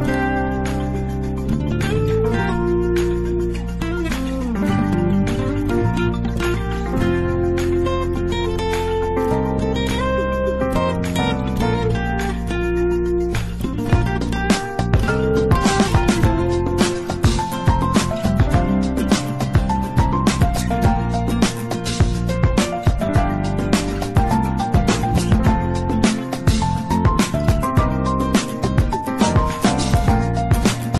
Bye.